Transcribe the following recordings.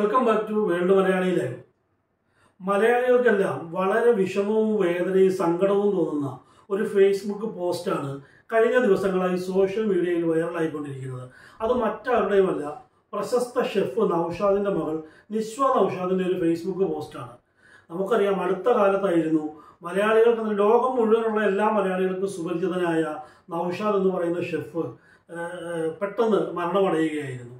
Welcome back to world Malayali live. മലയാളികൾക്കെല്ലാം വളരെ വിഷമവും വേദനയും സങ്കടവും തോന്നുന്ന ഒരു ഫേസ്ബുക്ക് പോസ്റ്റാണ് കഴിഞ്ഞ ദിവസങ്ങളായി സോഷ്യൽ മീഡിയയിൽ വൈറലായിക്കൊണ്ടിരിക്കുന്നത്. അത് മറ്റാരുടെയുമല്ല പ്രശസ്ത ഷെഫ് നൌഷാദിന്റെ മകൾ നിശ്വ നൌഷാദിന്റെ ഒരു ഫേസ്ബുക്ക് പോസ്റ്റാണ് നമുക്കറിയാം അടുത്ത കാലത്തായിരുന്നു മലയാളികൾക്ക് ലോകം മുഴുവനുള്ള എല്ലാ മലയാളികൾക്കും സുപരിചിതനായ നൌഷാദ് എന്ന് പറയുന്ന ഷെഫ് പെട്ടെന്ന് മരണമടയുകയായിരുന്നു.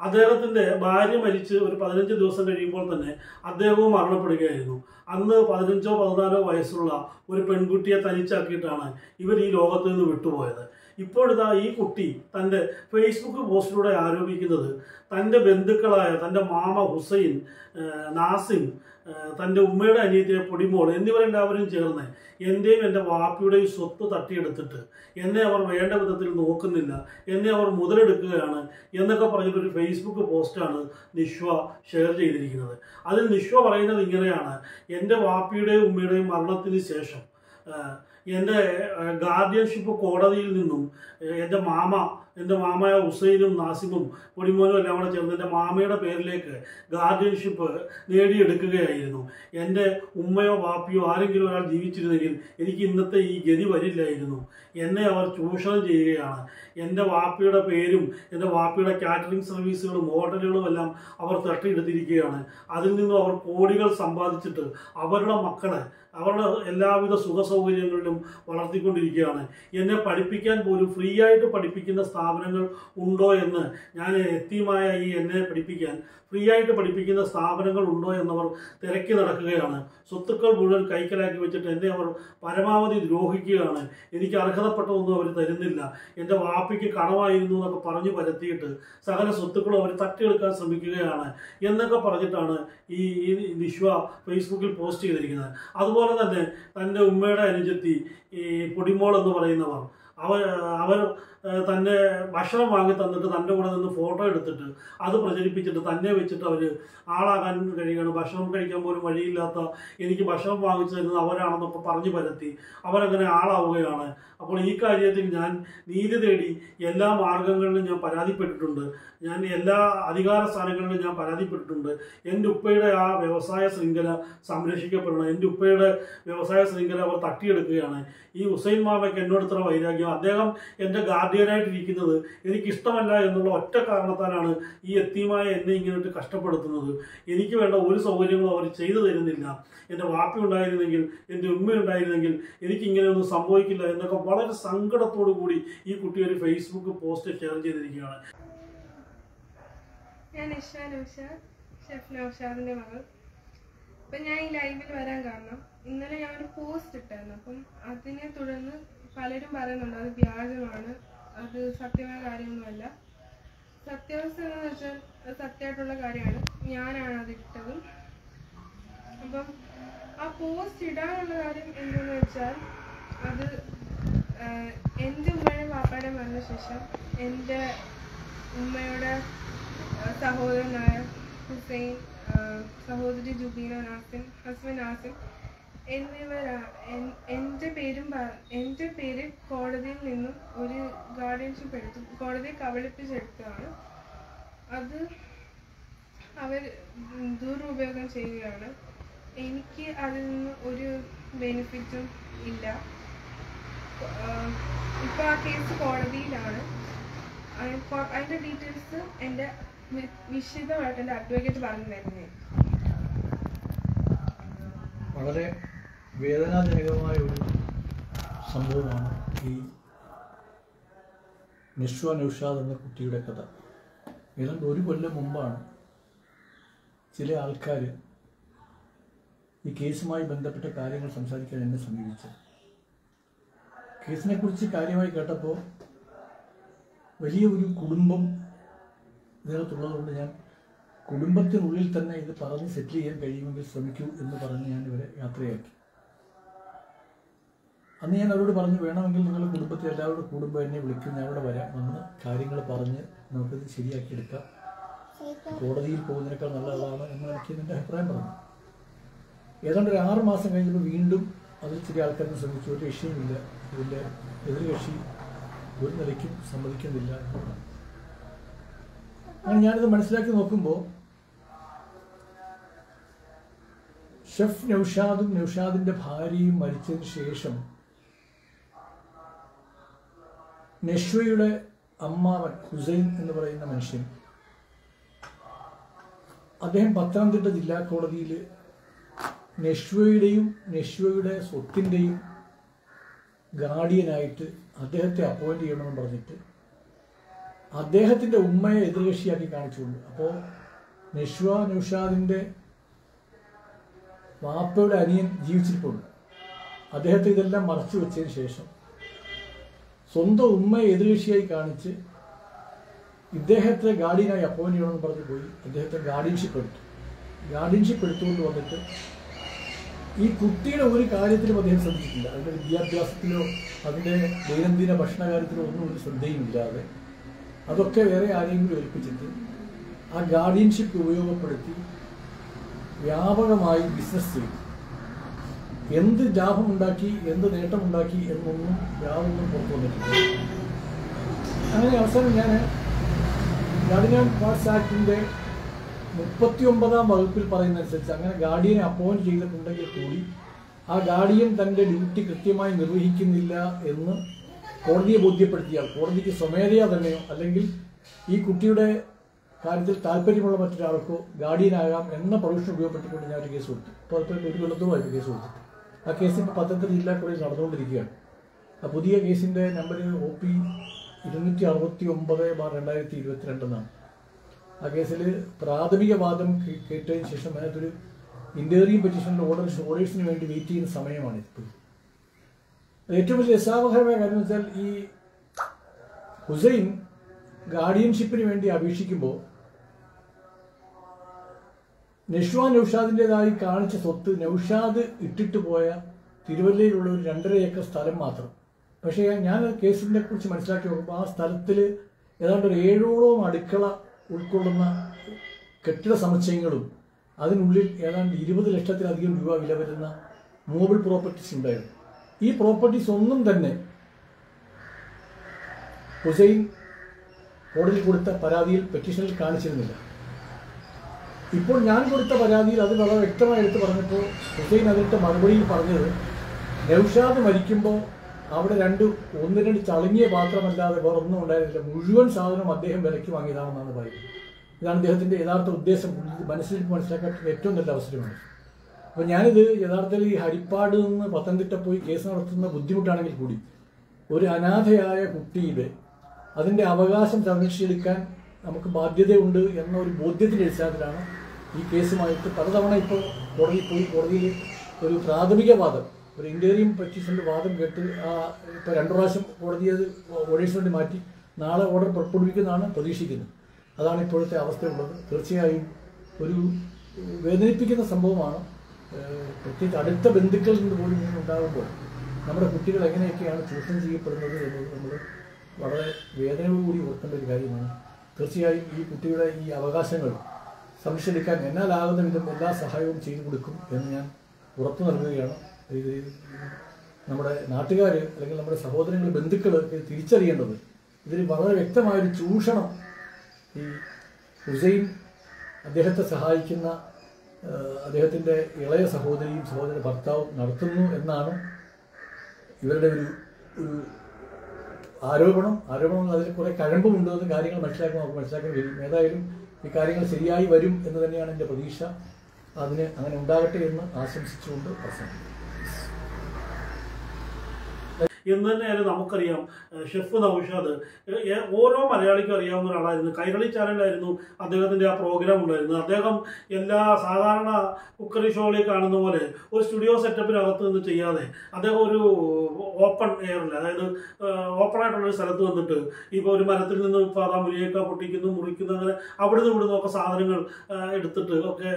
അദ്ദേഹത്തിന്റെ ഭാര്യ മരിച്ച് ഒരു പതിനഞ്ച് ദിവസം കഴിയുമ്പോൾ തന്നെ അദ്ദേഹവും മരണപ്പെടുകയായിരുന്നു. അന്ന് പതിനഞ്ചോ പതിനാലോ വയസ്സുള്ള ഒരു പെൺകുട്ടിയെ തനിച്ചാക്കിയിട്ടാണ് ഇവർ ഈ ലോകത്ത് നിന്ന് വിട്ടുപോയത്. ഇപ്പോഴിതാ ഈ കുട്ടി തന്റെ ഫേസ്ബുക്ക് പോസ്റ്റിലൂടെ ആരോപിക്കുന്നത് തന്റെ ബന്ധുക്കളായ തന്റെ മാമ ഹുസൈൻ നാസിം തന്റെ ഉമ്മയുടെ അനിയത്തിയെ പൊടിമോൾ എന്നിവരെല്ലാവരും ചേർന്ന് എന്റെയും എന്റെ വാപ്പിയുടെയും സ്വത്ത് തട്ടിയെടുത്തിട്ട് എന്നെ അവർ വേണ്ട വിധത്തിൽ നോക്കുന്നില്ല എന്നെ അവർ മുതലെടുക്കുകയാണ് എന്നൊക്കെ പറഞ്ഞിട്ടൊരു ഫേസ്ബുക്ക് പോസ്റ്റാണ് നിശ്വ ഷെയർ ചെയ്തിരിക്കുന്നത്. അതിൽ നിശ്വ പറയുന്നത് ഇങ്ങനെയാണ്. എന്റെ വാപ്പിയുടെയും ഉമ്മയുടെയും മരണത്തിന് ശേഷം എന്റെ ഗാർഡിയൻഷിപ്പ് കോടതിയിൽ നിന്നും എന്റെ മാമ എന്റെ മാമായ ഹുസൈനും നാസിമും പൊടിമോനും എല്ലാം കൂടെ ചേർന്ന് എന്റെ മാമയുടെ പേരിലേക്ക് ഗാർഡിയൻഷിപ്പ് നേടിയെടുക്കുകയായിരുന്നു. എന്റെ ഉമ്മയോ വാപ്പിയോ ആരെങ്കിലും ഒരാൾ ജീവിച്ചിരുന്നെങ്കിൽ എനിക്ക് ഇന്നത്തെ ഈ ഗതി വരില്ലായിരുന്നു. എന്നെ അവർ ചൂഷണം ചെയ്യുകയാണ്. എന്റെ വാപ്പിയുടെ പേരും എന്റെ വാപ്പിയുടെ കാറ്ററിംഗ് സർവീസുകളും ഹോട്ടലുകളും എല്ലാം അവർ തട്ടിയെടുത്തിരിക്കുകയാണ്. അതിൽ നിന്നും അവർ കോടികൾ സമ്പാദിച്ചിട്ട് അവരുടെ മക്കളെ അവരുടെ എല്ലാവിധ സുഖ സൗകര്യങ്ങളിലും വളർത്തിക്കൊണ്ടിരിക്കുകയാണ്. എന്നെ പഠിപ്പിക്കാൻ പോലും ഫ്രീ ആയിട്ട് പഠിപ്പിക്കുന്ന സ്ഥാപനങ്ങൾ ഉണ്ടോ എന്ന്. ഞാൻ എത്തിയുമായ ഈ എന്നെ പഠിപ്പിക്കാൻ ഫ്രീ ആയിട്ട് പഠിപ്പിക്കുന്ന സ്ഥാപനങ്ങൾ ഉണ്ടോ എന്നവർ തിരക്കി നടക്കുകയാണ്. സ്വത്തുക്കൾ മുഴുവൻ കൈക്കലാക്കി വെച്ചിട്ട് എന്നെ അവർ പരമാവധി ദ്രോഹിക്കുകയാണ്. എനിക്ക് അർഹതപ്പെട്ടതൊന്നും അവർ തരുന്നില്ല. എന്റെ വാപ്പിക്ക് കടമായിരുന്നു എന്നൊക്കെ പറഞ്ഞു പരത്തിയിട്ട് സകല സ്വത്തുക്കളും അവർ തട്ടിയെടുക്കാൻ ശ്രമിക്കുകയാണ് എന്നൊക്കെ പറഞ്ഞിട്ടാണ് ഈ ഈ വിശ്വ ഫേസ്ബുക്കിൽ പോസ്റ്റ് ചെയ്തിരിക്കുന്നത്. അതുപോലെ തന്നെ തന്റെ ഉമ്മയുടെ അനുജത്തി ഈ പൊടിമോൾ എന്ന് പറയുന്നവർ അവർ അവർ തന്നെ ഭക്ഷണം വാങ്ങി തന്നിട്ട് തന്റെ കൂടെ നിന്ന് ഫോട്ടോ എടുത്തിട്ട് അത് പ്രചരിപ്പിച്ചിട്ട് തന്നെ വെച്ചിട്ട് അവർ ആളാകാൻ കഴിയുകയാണ്. ഭക്ഷണം കഴിക്കാൻ പോലും വഴിയില്ലാത്ത എനിക്ക് ഭക്ഷണം വാങ്ങിച്ചു തരുന്നത് അവരാണെന്നൊക്കെ പറഞ്ഞു പരത്തി. അവരങ്ങനെ ആളാവുകയാണ്. അപ്പോൾ ഈ കാര്യത്തിൽ ഞാൻ നീതി തേടി എല്ലാ മാർഗങ്ങളിലും ഞാൻ പരാതിപ്പെട്ടിട്ടുണ്ട്. ഞാൻ എല്ലാ അധികാര സ്ഥാനങ്ങളിലും ഞാൻ പരാതിപ്പെട്ടിട്ടുണ്ട്. എന്റെ ഉപ്പയുടെ ആ വ്യവസായ ശൃംഖല സംരക്ഷിക്കപ്പെടണം. എന്റെ ഉപ്പയുടെ വ്യവസായ ശൃംഖല അവർ തട്ടിയെടുക്കുകയാണ്. ഈ ഹുസൈൻ മാമയ്ക്ക് എന്നോട് ഇത്ര വൈരാഗ്യം. അദ്ദേഹം എന്റെ ഗാർഡിയനായിട്ടിരിക്കുന്നത് എനിക്കിഷ്ടമല്ല എന്നുള്ള ഒറ്റ കാരണത്താലാണ് ഈ എത്തിയുമായ എന്നെ ഇങ്ങോട്ട് കഷ്ടപ്പെടുത്തുന്നത്. എനിക്ക് വേണ്ട ഒരു സൗകര്യങ്ങളും അവർ ചെയ്തു തരുന്നില്ല. എന്റെ വാപ്പി ഉണ്ടായിരുന്നെങ്കിൽ എന്റെ ഉമ്മ ഉണ്ടായിരുന്നെങ്കിൽ എനിക്ക് സംഭവിക്കില്ല എന്നൊക്കെ വളരെ സങ്കടത്തോടു കൂടി ഈ കുട്ടി ഒരു ഫേസ്ബുക്ക് പോസ്റ്റ് ഷെയർ ചെയ്തിരിക്കുകയാണ്. ഞാൻ ഇഷ ഷെഫ് നൗഷാദിന്റെ മകൾ. അപ്പം ഞാൻ ഈ ലൈവിൽ വരാൻ കാരണം ഇന്നലെ ഞാനൊരു പോസ്റ്റ് ഇട്ടായിരുന്നു. അപ്പം അതിനെ തുടർന്ന് പലരും പറയുന്നുണ്ട് അത് വ്യാജമാണ്. അത് സത്യമായ കാര്യമൊന്നുമല്ല. സത്യാവസ്ഥ എന്ന് വെച്ചാൽ അത് സത്യമായിട്ടുള്ള കാര്യമാണ്. ഞാനാണ് അത് ഇട്ടത്. അപ്പം ആ പോസ്റ്റ് ഇടാനുള്ള കാര്യം എന്തെന്ന് വെച്ചാൽ അത് എന്റെ ഉമ്മയുടെ പാപ്പയുടെ മരണശേഷം എന്റെ ഉമ്മയുടെ സഹോദരനായ ഹുസൈൻ സഹോദരി ജുബീന നാസിം ഹസ്ബൻഡ് നാസിം എന്നിവരാ എൻ- എന്റെ പേരും എന്റെ പേര് കോടതിയിൽ നിന്നും ഒരു ഗാർഡിയൻഷിപ്പ് എടുത്തു കോടതിയെ കബളിപ്പിച്ചെടുത്തതാണ്. അത് അവർ ദുരുപയോഗം ചെയ്യുകയാണ്. എനിക്ക് അതിൽ നിന്ന് ഒരു ബെനിഫിറ്റും ഇല്ല. ഇപ്പോൾ ഇപ്പൊ ആ കേസ് കോടതിയിലാണ്. അതിന്റെ ഡീറ്റെയിൽസ് എന്റെ വിശദമായിട്ട് എന്റെ അഡ്വക്കേറ്റ് പറഞ്ഞു തരുന്നേ വളരെ വേദനാജനകമായ ഒരു സംഭവമാണ് ഈ നിഷ്വ നൗഷാദ് എന്ന കുട്ടിയുടെ കഥ. ഏതാണ്ട് ഒരു കൊല്ലം മുമ്പാണ് ചില ആൾക്കാർ ഈ കേസുമായി ബന്ധപ്പെട്ട കാര്യങ്ങൾ സംസാരിക്കാൻ എന്നെ സമീപിച്ചത്. കേസിനെക്കുറിച്ച് കാര്യമായി കേട്ടപ്പോൾ വലിയ ഒരു കുടുംബം ഇതിനകത്തുള്ളതുകൊണ്ട് ഞാൻ കുടുംബത്തിനുള്ളിൽ തന്നെ ഇത് പറഞ്ഞ് സെറ്റിൽ ചെയ്യാൻ കഴിയുമെങ്കിൽ ശ്രമിക്കൂ എന്ന് പറഞ്ഞ് ഞാൻ ഇവരെ യാത്രയാക്കി. അന്ന് ഞാൻ അവരോട് പറഞ്ഞു വേണമെങ്കിൽ നിങ്ങൾ കുടുംബത്തിൽ എല്ലാവരോടും കൂടുമ്പോൾ എന്നെ വിളിക്കും. ഞാൻ അവിടെ വരാം. വന്ന് കാര്യങ്ങൾ പറഞ്ഞ് നമുക്കിത് ശരിയാക്കി എടുക്കാം. കോടതിയിൽ പോകുന്നതിനേക്കാൾ നല്ലതാണ് എന്ന് എനിക്ക് എന്റെ അഭിപ്രായം പറഞ്ഞു. ഏതാണ്ട് ഒരു ആറ് മാസം കഴിഞ്ഞപ്പോൾ വീണ്ടും അത് ഇച്ചിരി ആൾക്കാരെ ശ്രമിച്ചു. ഒരു രക്ഷയുമില്ല. ഇതിന്റെ എതിർകക്ഷി ഒരു നിലയ്ക്കും സമ്മതിക്കുന്നില്ല എന്നുള്ളതാണ് ഞാനിത് മനസ്സിലാക്കി നോക്കുമ്പോൾ ഷെഫ് നൌഷാദും നൌഷാദിന്റെ ഭാര്യയും മരിച്ചതിന് ശേഷം നഷ്വയുടെ അമ്മാവൻ ഹുസൈൻ എന്ന് പറയുന്ന മനുഷ്യൻ. അദ്ദേഹം പത്തനംതിട്ട ജില്ലാ കോടതിയിൽ നെഷ്വയുടെയും നെഷ്വയുടെ സ്വത്തിന്റെയും ഗാർഡിയനായിട്ട് അദ്ദേഹത്തെ അപ്പോയിന്റ് ചെയ്യണമെന്ന് പറഞ്ഞിട്ട് അദ്ദേഹത്തിന്റെ ഉമ്മയെ എതിർകക്ഷിയാക്കി കാണിച്ചുകൊണ്ട്. അപ്പോൾ നെഷ്വ നൗഷാദിന്റെ വാപ്പയുടെ അനിയൻ ജീവിച്ചിരിപ്പുണ്ട്. അദ്ദേഹത്തെ ഇതെല്ലാം മറച്ചു വെച്ചതിന് ശേഷം സ്വന്തം ഉമ്മയെ എതിർകക്ഷിയായി കാണിച്ച് ഇദ്ദേഹത്തെ ഗാർഡിയനായി അപ്പോയിന്റ് ചെയ്യണമെന്ന് പറഞ്ഞ് പോയി. അദ്ദേഹത്തെ ഗാർഡിയൻഷിപ്പ് എടുത്തു. ഗാർഡിയൻഷിപ്പ് എടുത്തുകൊണ്ട് വന്നിട്ട് ഈ കുട്ടിയുടെ ഒരു കാര്യത്തിലും അദ്ദേഹം ശ്രദ്ധിച്ചിട്ടില്ല. അതിന്റെ വിദ്യാഭ്യാസത്തിലോ അതിന്റെ ദൈനംദിന ഭക്ഷണ കാര്യത്തിലോ ഒന്നും ഒരു ശ്രദ്ധയും ഇല്ലാതെ അതൊക്കെ വേറെ ആരെങ്കിലും ഏൽപ്പിച്ചിട്ട് ആ ഗാർഡിയൻഷിപ്പ് ഉപയോഗപ്പെടുത്തി വ്യാപകമായി ബിസിനസ് ചെയ്തു. എന്ത് ലാഭമുണ്ടാക്കി എന്ത് നേട്ടമുണ്ടാക്കി എന്നൊന്നും യാതൊന്നും പുറത്തു വന്നിട്ടില്ല അങ്ങനെ അവസാനം ഞാൻ ഗാർഡിയൻ പാർട്സ് ആക്ടിന്റെ മുപ്പത്തി ഒമ്പതാം വകുപ്പിൽ പറയുന്നതനുസരിച്ച് അങ്ങനെ ഗാർഡിയനെ അപ്പോയിന്റ് ചെയ്തിട്ടുണ്ടെങ്കിൽ കൂടി ആ ഗാർഡിയൻ തന്റെ ഡ്യൂട്ടി കൃത്യമായി നിർവഹിക്കുന്നില്ല എന്ന് കോടതിയെ ബോധ്യപ്പെടുത്തിയാൽ കോടതിക്ക് സ്വമേധയാ തന്നെയോ അല്ലെങ്കിൽ ഈ കുട്ടിയുടെ കാര്യത്തിൽ താല്പര്യമുള്ള മറ്റൊരാൾക്കോ ഗാർഡിയനാകാം എന്ന പ്രൊവിഷൻ ഉപയോഗപ്പെട്ടുകൊണ്ട് ഞാൻ ഒരു കേസ് കൊടുത്തു. അതിപ്പോൾ ഒരു കൊല്ലത്തോളമായിട്ട് കേസ് കൊടുത്തു ആ കേസ് ഇപ്പോൾ പത്തനംതിട്ട ജില്ലാ കോടതി നടന്നുകൊണ്ടിരിക്കുകയാണ്. ആ പുതിയ കേസിന്റെ നമ്പർ ഒ പി ഇരുന്നൂറ്റി അറുപത്തി ഒമ്പത് ബാർ രണ്ടായിരത്തി ഇരുപത്തിരണ്ടെന്നാണ് ആ കേസിൽ പ്രാഥമിക വാദം കേട്ടതിന് ശേഷം അതിനകത്തൊരു ഇന്റേറിയം പെറ്റീഷനിൽ ഓർഡർ ഓർഡേഴ്സിന് വേണ്ടി വെയിറ്റ് ചെയ്യുന്ന സമയമാണ് ഇപ്പോൾ ഏറ്റവും വലിയ രസാവഹരമായ കാര്യം വെച്ചാൽ ഈ ഹുസൈൻ ഗാർഡിയൻഷിപ്പിന് വേണ്ടി അപേക്ഷിക്കുമ്പോൾ നഷ്വാ നൌഷാദിന്റെതായി കാണിച്ച സ്വത്ത് നൌഷാദ് ഇട്ടിട്ട് പോയ തിരുവല്ലയിലുള്ള ഒരു രണ്ടര ഏക്കർ സ്ഥലം മാത്രം. പക്ഷേ ഞാൻ കേസിനെ കുറിച്ച് മനസ്സിലാക്കി നോക്കുമ്പോൾ ആ സ്ഥലത്തിൽ ഏതാണ്ട് ഒരു ഏഴോളം അടുക്കള ഉൾക്കൊള്ളുന്ന കെട്ടിട സമുച്ചയങ്ങളും അതിനുള്ളിൽ ഏതാണ്ട് ഇരുപത് ലക്ഷത്തിലധികം രൂപ വില വരുന്ന മോബിൾ പ്രോപ്പർട്ടീസ് ഉണ്ടായിരുന്നു. ഈ പ്രോപ്പർട്ടീസ് ഒന്നും തന്നെ ഹുസൈൻ കോടതിയിൽ കൊടുത്ത പരാതിയിൽ പെറ്റീഷനിൽ കാണിച്ചിരുന്നില്ല. ഇപ്പോൾ ഞാൻ കൊടുത്ത പരാതിയിൽ അത് വളരെ വ്യക്തമായി എടുത്ത് പറഞ്ഞപ്പോൾ ഹുസൈൻ അതിട്ട് മറുപടിയിൽ പറഞ്ഞത് നൌഷാദ് മരിക്കുമ്പോൾ അവിടെ രണ്ട് ഒന്ന് രണ്ട് ചളുങ്ങിയ പാത്രമല്ലാതെ വേറെ ഒന്നും ഉണ്ടായിരുന്നില്ല. മുഴുവൻ സാധനം അദ്ദേഹം വിലയ്ക്ക് വാങ്ങിയതാണെന്നാണ് പറയുന്നത്. ഇതാണ് അദ്ദേഹത്തിന്റെ യഥാർത്ഥ ഉദ്ദേശം. മനസ്സിൽ മനസ്സിലാക്കാൻ ഏറ്റവും നല്ല അവസരമാണ്. അപ്പോൾ ഞാനിത് യഥാർത്ഥത്തിൽ ഈ ഹരിപ്പാട് നിന്ന് പത്തനംതിട്ട പോയി കേസ് നടത്തുന്ന ബുദ്ധിമുട്ടാണെങ്കിൽ കൂടി ഒരു അനാഥയായ കുട്ടിയുടെ അതിന്റെ അവകാശം സംരക്ഷിച്ചെടുക്കാൻ നമുക്ക് ബാധ്യതയുണ്ട് എന്ന ഒരു ബോധ്യത്തിന്റെ അടിസ്ഥാനത്തിലാണ് ഈ കേസുമായിട്ട് പലതവണ ഇപ്പോൾ കോടതി പോയി കോടതിയിൽ ഒരു പ്രാഥമിക വാദം ഒരു ഇന്റേറിയം പെറ്റീഷന്റെ വാദം കേട്ട് ആ ഇപ്പോൾ രണ്ടു പ്രാവശ്യം കോടതി അത് ഓർഡേഴ്സിന് വേണ്ടി മാറ്റി നാളെ ഓർഡർ പുറപ്പെടുവിക്കുന്നതാണ് പ്രതീക്ഷിക്കുന്നത്. അതാണ് ഇപ്പോഴത്തെ അവസ്ഥയുള്ളത്. തീർച്ചയായും ഒരു വേദനിപ്പിക്കുന്ന സംഭവമാണ്. പ്രത്യേകിച്ച് അടുത്ത ബന്ധുക്കളിൽ നിന്ന് പോലും ഇങ്ങനെ ഉണ്ടാകുമ്പോൾ നമ്മുടെ കുട്ടികൾ എങ്ങനെയൊക്കെയാണ് ചൂഷണം ചെയ്യപ്പെടുന്നത് എന്നത് നമ്മൾ വളരെ വേദനയോടുകൂടി ഓർക്കേണ്ട ഒരു കാര്യമാണ്. തീർച്ചയായും ഈ കുട്ടിയുടെ ഈ അവകാശങ്ങൾ സംരക്ഷിച്ചെടുക്കാൻ എന്നാലാകുന്ന വിധം എല്ലാ സഹായവും ചെയ്തു കൊടുക്കും എന്ന് ഞാൻ ഉറപ്പു നൽകുകയാണ്. നമ്മുടെ നാട്ടുകാർ അല്ലെങ്കിൽ നമ്മുടെ സഹോദരങ്ങൾ ബന്ധുക്കൾ തിരിച്ചറിയേണ്ടത്. ഇതിൽ വളരെ വ്യക്തമായൊരു ചൂഷണം ഈ ഹുസൈൻ അദ്ദേഹത്തെ സഹായിക്കുന്ന അദ്ദേഹത്തിന്റെ ഇളയ സഹോദരിയും സഹോദര ഭർത്താവും നടത്തുന്നു എന്നാണ് ഇവരുടെ ഒരു ഒരു ആരോപണം. ആരോപണം അതിൽ കുറേ കഴമ്പുമുണ്ടോ. എന്ന് കാര്യങ്ങൾ മനസ്സിലാക്കുമ്പോൾ നമുക്ക് മനസ്സിലാക്കാൻ കഴിയും. ഏതായാലും ഈ കാര്യങ്ങൾ ശരിയായി വരും എന്ന് തന്നെയാണ് എന്റെ പ്രതീക്ഷ. അതിന് അങ്ങനെ ഉണ്ടാകട്ടെ എന്ന് ആശംസിച്ചുകൊണ്ട് അവസാനിക്കും എന്ന് തന്നെയായാലും നമുക്കറിയാം. ഷെഫ് നൌഷാദ്. ഓരോ മലയാളിക്കും അറിയാവുന്ന ഒരാളായിരുന്നു. കൈരളി ചാനലിലായിരുന്നു അദ്ദേഹത്തിന്റെ ആ പ്രോഗ്രാം ഉണ്ടായിരുന്നത്. അദ്ദേഹം എല്ലാ സാധാരണ കുക്കറി ഷോകളിൽ കാണുന്ന പോലെ ഒരു സ്റ്റുഡിയോ സെറ്റപ്പിനകത്ത് നിന്ന് ചെയ്യാതെ അദ്ദേഹം ഒരു ഓപ്പൺ എയറിൽ അതായത് ഓപ്പൺ ആയിട്ടുള്ള ഒരു സ്ഥലത്ത് വന്നിട്ട് ഇപ്പോൾ ഒരു മരത്തിൽ നിന്ന് പാതാ മുരിയേക്ക പൊട്ടിക്കുന്നു മുറിക്കുന്നു അങ്ങനെ അവിടുന്ന് ഇവിടുന്ന് ഒക്കെ സാധനങ്ങൾ എടുത്തിട്ട് ഒക്കെ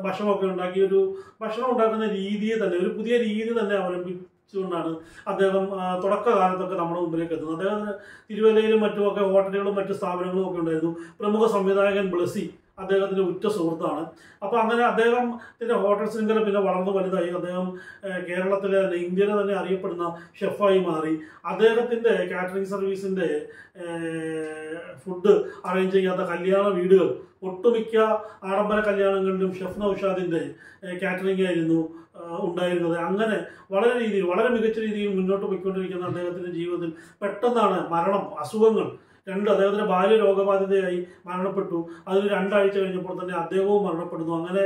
ഭക്ഷണമൊക്കെ ഉണ്ടാക്കി ഒരു ഭക്ഷണം ഉണ്ടാക്കുന്ന രീതിയെ തന്നെ ഒരു പുതിയ രീതി തന്നെ അവലംബിച്ചുകൊണ്ടാണ് അദ്ദേഹം തുടക്കകാലത്തൊക്കെ നമ്മുടെ മുമ്പിലേക്ക് എത്തുന്നത്. അദ്ദേഹത്തിന് തിരുവല്ലയിലും മറ്റുമൊക്കെ ഹോട്ടലുകളും മറ്റു സ്ഥാപനങ്ങളും ഒക്കെ ഉണ്ടായിരുന്നു. പ്രമുഖ സംവിധായകൻ ബ്ലസി. അദ്ദേഹത്തിന്റെ ഉറ്റ സുഹൃത്താണ്. അപ്പോൾ അങ്ങനെ അദ്ദേഹത്തിന്റെ ഹോട്ടൽ ശൃംഖല പിന്നെ വളർന്നു വലുതായി. അദ്ദേഹം കേരളത്തിലെ തന്നെ ഇന്ത്യയിലെ തന്നെ അറിയപ്പെടുന്ന ഷെഫായി മാറി. അദ്ദേഹത്തിന്റെ കാറ്ററിംഗ് സർവീസിന്റെ ഫുഡ് അറേഞ്ച് ചെയ്യാത്ത കല്യാണ വീടുകൾ ഒട്ടുമിക്ക ആഡംബര കല്യാണങ്ങളിലും ഷെഫ് നൌഷാദിന്റെ കാറ്ററിംഗ് ആയിരുന്നു ഉണ്ടായിരുന്നത്. അങ്ങനെ വളരെ രീതിയിൽ വളരെ മികച്ച രീതിയിൽ മുന്നോട്ട് പോയിക്കൊണ്ടിരിക്കുന്ന അദ്ദേഹത്തിന്റെ ജീവിതത്തിൽ പെട്ടെന്നാണ് മരണം അസുഖങ്ങൾ രണ്ട് അദ്ദേഹത്തിന്റെ ഭാര്യ രോഗബാധിതയായി മരണപ്പെട്ടു. അതിന് രണ്ടാഴ്ച കഴിഞ്ഞപ്പോൾ തന്നെ അദ്ദേഹവും മരണപ്പെടുന്നു. അങ്ങനെ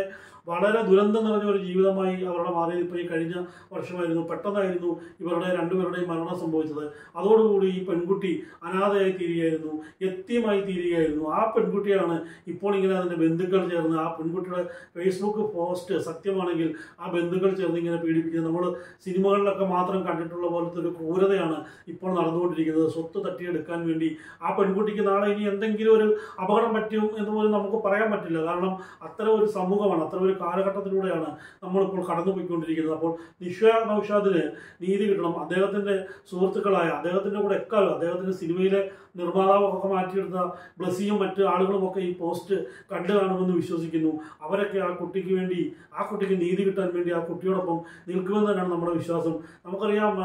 വളരെ ദുരന്തം നിറഞ്ഞ ഒരു ജീവിതമായി അവരുടെ ഇപ്പോൾ ഈ കഴിഞ്ഞ വർഷമായിരുന്നു. പെട്ടെന്നായിരുന്നു ഇവരുടെ രണ്ടുപേരുടെയും മരണം സംഭവിച്ചത്. അതോടുകൂടി ഈ പെൺകുട്ടി അനാഥയായി തീരുകയായിരുന്നു. എത്തിയമായി തീരുകയായിരുന്നു. ആ പെൺകുട്ടിയാണ് ഇപ്പോൾ ഇങ്ങനെ അതിന്റെ ബന്ധുക്കൾ ചേർന്ന് ആ പെൺകുട്ടിയുടെ ഫേസ്ബുക്ക് പോസ്റ്റ് സത്യമാണെങ്കിൽ ആ ബന്ധുക്കൾ ചേർന്ന് ഇങ്ങനെ പീഡിപ്പിക്കുന്നത്. നമ്മൾ സിനിമകളിലൊക്കെ മാത്രം കണ്ടിട്ടുള്ള പോലത്തെ ഒരു ക്രൂരതയാണ് ഇപ്പോൾ നടന്നുകൊണ്ടിരിക്കുന്നത്. സ്വത്ത് തട്ടിയെടുക്കാൻ വേണ്ടി ആ പെൺകുട്ടിക്ക് നാളെ ഇനി എന്തെങ്കിലും ഒരു അപകടം പറ്റും എന്ന് പോലും നമുക്ക് പറയാൻ പറ്റില്ല. കാരണം അത്തരം ഒരു സമൂഹമാണ് അത്തരം ഒരു കാലഘട്ടത്തിലൂടെയാണ് നമ്മളിപ്പോൾ കടന്നുപോയിക്കൊണ്ടിരിക്കുന്നത്. അപ്പോൾ നിഷ നൌഷാദിന് നീതി കിട്ടണം. അദ്ദേഹത്തിന്റെ സുഹൃത്തുക്കളായ അദ്ദേഹത്തിന്റെ കൂടെ എക്കാലം അദ്ദേഹത്തിന്റെ സിനിമയിലെ നിർമ്മാതാവൊക്കെ മാറ്റിയെടുത്ത ബ്ലസ്സിയും മറ്റ് ആളുകളുമൊക്കെ ഈ പോസ്റ്റ് കണ്ടു കാണുമെന്ന് വിശ്വസിക്കുന്നു. അവരൊക്കെ ആ കുട്ടിക്ക് വേണ്ടി ആ കുട്ടിക്ക് നീതി കിട്ടാൻ വേണ്ടി ആ കുട്ടിയോടൊപ്പം നിൽക്കുമെന്ന് തന്നെയാണ് നമ്മുടെ വിശ്വാസം. നമുക്കറിയാം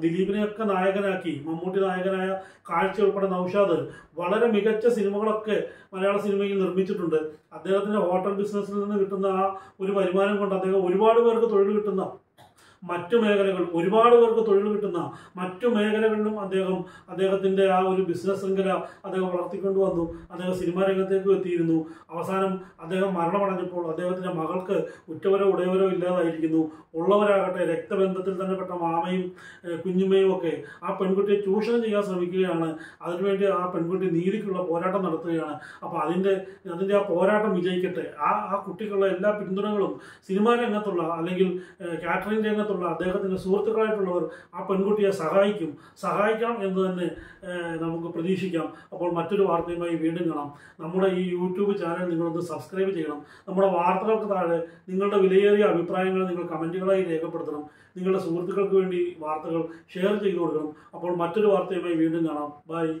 ദിലീപിനെയൊക്കെ നായകനാക്കി മമ്മൂട്ടി നായകനായ കാഴ്ച ഉൾപ്പെടെ നൌഷാദ് വളരെ മികച്ച സിനിമകളൊക്കെ മലയാള സിനിമയിൽ നിർമ്മിച്ചിട്ടുണ്ട്. അദ്ദേഹത്തിന്റെ ഹോട്ടൽ ബിസിനസ്സിൽ നിന്ന് കിട്ടുന്ന ആ ഒരു വരുമാനം കൊണ്ട് അദ്ദേഹം ഒരുപാട് പേർക്ക് തൊഴിൽ കിട്ടുന്ന മറ്റു മേഖലകൾ ഒരുപാട് പേർക്ക് തൊഴിൽ കിട്ടുന്ന മറ്റു മേഖലകളിലും അദ്ദേഹം അദ്ദേഹത്തിന്റെ ആ ഒരു ബിസിനസ് ശൃംഖല അദ്ദേഹം വളർത്തിക്കൊണ്ടു വന്നു അദ്ദേഹം സിനിമാ രംഗത്തേക്ക് എത്തിയിരുന്നു. അവസാനം അദ്ദേഹം മരണമടഞ്ഞപ്പോൾ അദ്ദേഹത്തിന്റെ മകൾക്ക് ഉറ്റവരോ ഉടയവരോ ഇല്ലാതായിരിക്കുന്നു. ഉള്ളവരാകട്ടെ രക്തബന്ധത്തിൽ തന്നെ പെട്ട മാമയും കുഞ്ഞുമ്മയും ഒക്കെ ആ പെൺകുട്ടിയെ ചൂഷണം ചെയ്യാൻ ശ്രമിക്കുകയാണ്. അതിനുവേണ്ടി ആ പെൺകുട്ടി നീതിക്കുള്ള പോരാട്ടം നടത്തുകയാണ്. അപ്പോൾ അതിന്റെ അതിന്റെ ആ പോരാട്ടം വിജയിക്കട്ടെ. ആ ആ കുട്ടിക്കുള്ള എല്ലാ പിന്തുണകളും സിനിമാ രംഗത്തുള്ള അല്ലെങ്കിൽ കാറ്ററിംഗ് രംഗത്തുള്ള അദ്ദേഹത്തിന്റെ സുഹൃത്തുക്കളായിട്ടുള്ളവർ ആ പെൺകുട്ടിയെ സഹായിക്കും. സഹായിക്കാം എന്ന് തന്നെ നമുക്ക് പ്രതീക്ഷിക്കാം. അപ്പോൾ മറ്റൊരു വാർത്തയുമായി വീണ്ടും കാണാം. നമ്മുടെ ഈ യൂട്യൂബ് ചാനൽ നിങ്ങളൊന്ന് സബ്സ്ക്രൈബ് ചെയ്യണം. നമ്മുടെ വാർത്തകൾക്ക് താഴെ നിങ്ങളുടെ വിലയേറിയ അഭിപ്രായങ്ങൾ നിങ്ങൾ കമന്റുകളായി രേഖപ്പെടുത്തണം. നിങ്ങളുടെ സുഹൃത്തുക്കൾക്ക് വേണ്ടി വാർത്തകൾ ഷെയർ ചെയ്തു കൊടുക്കണം. അപ്പോൾ മറ്റൊരു വാർത്തയുമായി വീണ്ടും കാണാം. ബൈ.